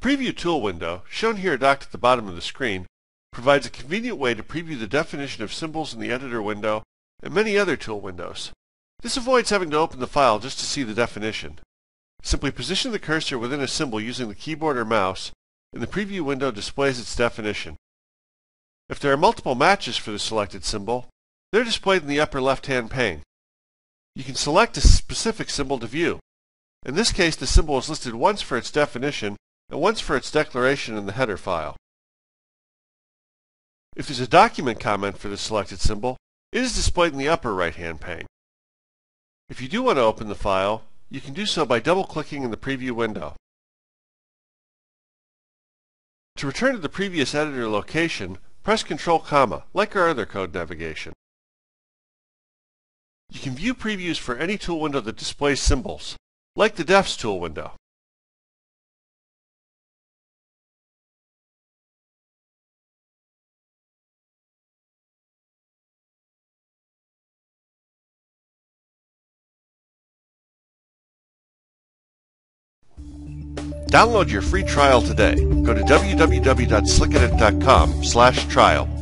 Preview Tool window, shown here docked at the bottom of the screen, provides a convenient way to preview the definition of symbols in the editor window and many other tool windows. This avoids having to open the file just to see the definition. Simply position the cursor within a symbol using the keyboard or mouse, and the preview window displays its definition. If there are multiple matches for the selected symbol, they're displayed in the upper left-hand pane. You can select a specific symbol to view. In this case, the symbol is listed once for its definition and once for its declaration in the header file. If there's a document comment for the selected symbol, it is displayed in the upper right-hand pane. If you do want to open the file, you can do so by double-clicking in the preview window. To return to the previous editor location, press Ctrl comma, like our other code navigation. You can view previews for any tool window that displays symbols, like the Defs tool window. Download your free trial today. Go to www.slickedit.com slash trial.